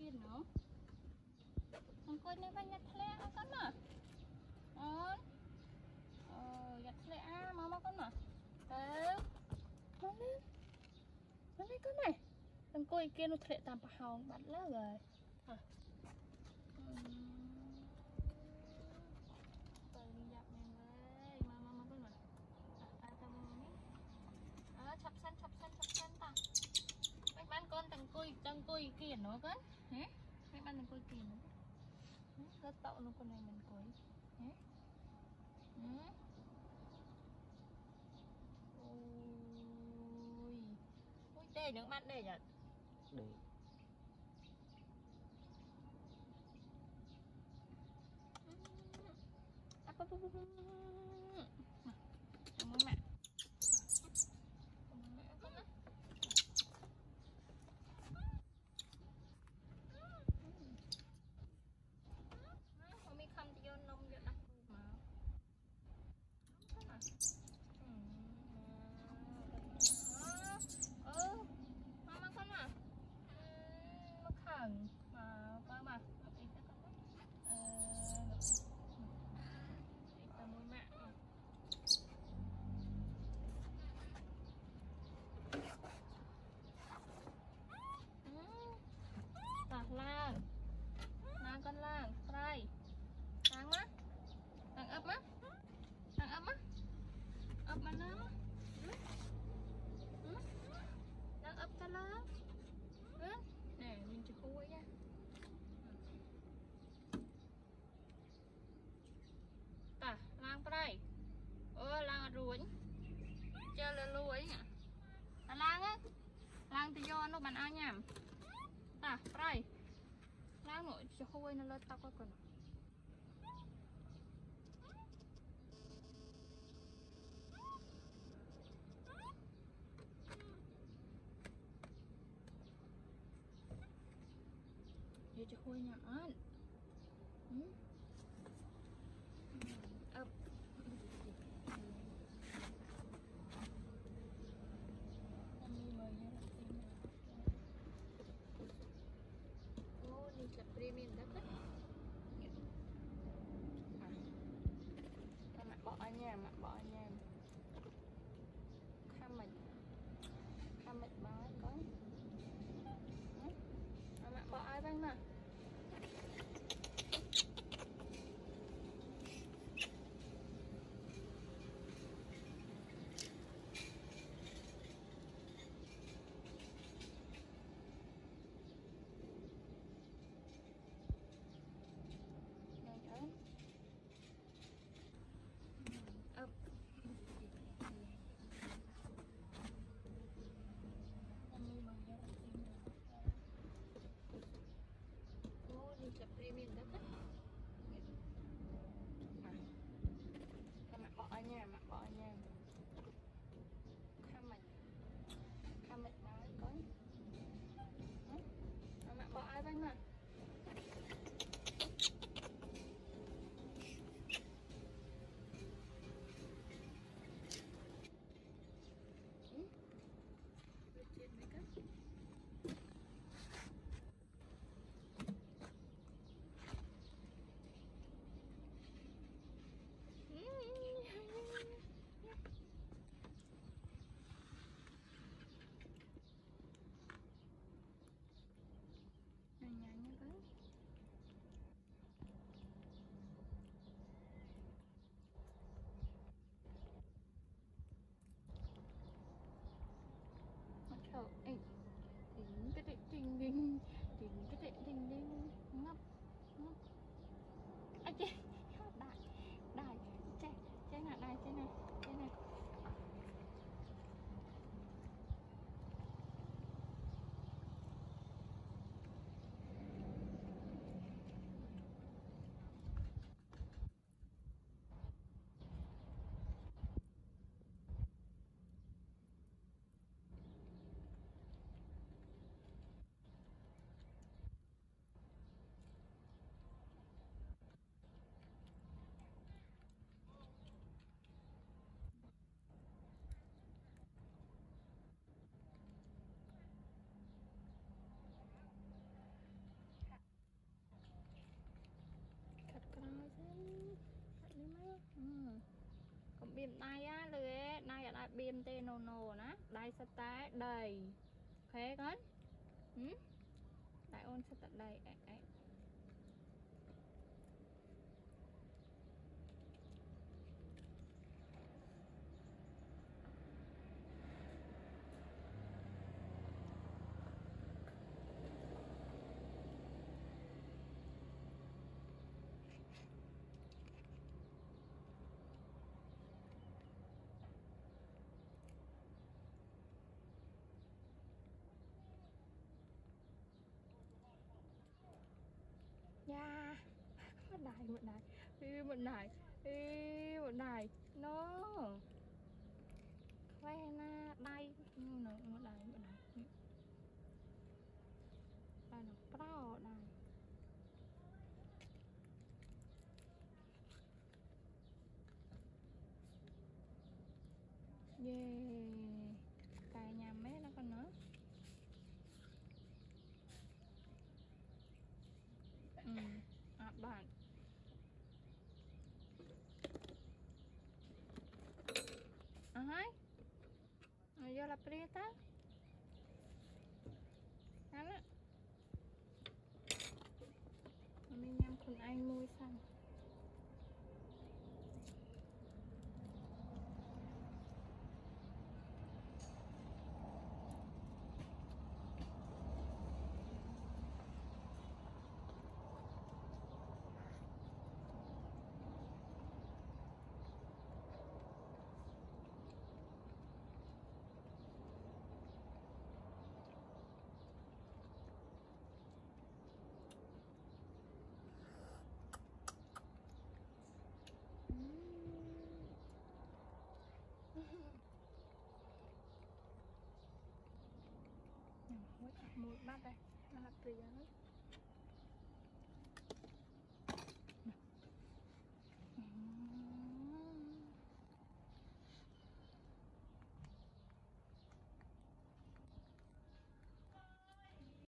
គៀនណូអង្គុយនេះវិញយ៉ាត់ធ្លាក់អត់កូនណាអូនអូយ៉ាត់ធ្លាក់អាមកមកកូនណាទៅមកនេះមកនេះកូនណាអង្គុយគៀននោះធ្លាក់តាមប្រហោងបាត់លើហើយហ៎អឺទៅនេះយ៉ាប់មែនហើយមកមកមកកូនណាអើទៅមកនេះអើឆាប់សិនឆាប់សិនឆាប់សិនតាមិនបានកូនទាំងអង្គុយទាំងអង្គុយគៀននោះកូន ហ៎មិនបានអង្គុយគៀននោះទៅតក់នោះកូនឯងមិនអង្គុយហ៎ហ៎អូយអូយដេកនឹងបាត់ដេកអត់ ដេក អាប់មកមួយម៉ាក់មួយម៉ាក់កូនណាខ្ញុំមានខំទៅយកនំយកដាក់គូមកកូនណាអឺមកមកកូនណាមកខាងមកបើមកមកអីទៅកូនណាអឺមក ទៅមួយម៉ាក់តោះឡើងឡើងកូនឡើងត្រៃឡើងមកឡើងអឹបមកឡើងអឹបមកអឹបមកណាមកឡើងអឹបទៅឡើងហ៎ណែមានជាហួយណា តាឡើងប្រៃអូឡើងអត់រួញជើលលួយតាឡើងហ៎ឡើងទៅយកនោះបានអ ញញ៉ាំតាប្រៃឡើងនោះចហួយនៅលើតុកកូនយកចហួយញ៉ាំអត់ Các bạn bỏ nha, bạn bỏ nha Khăm mình Khăm mình bói có Ừ. À, bạn bỏ ai văng nè ยัง bạn bỏ បដៃ á លឺឯដៃអត់អាចបៀមទេណូណូណាដៃសិតតែដីអូខេកូនហឹមដៃអូនសិតតែដីអេអេយ៉ា មួយដៃមួយដៃអឺមួយដៃអឺមួយដៃណូខ្វែណាដៃណូមួយដៃមួយដៃដៃនឹងប្រោដៃយេកាយញ៉ាំមែនណាកូនណា Ừ, à, bạn à hai à, vô là preta ăn á mình nhắm con anh môi xanh một bát đây. Là tùy nó.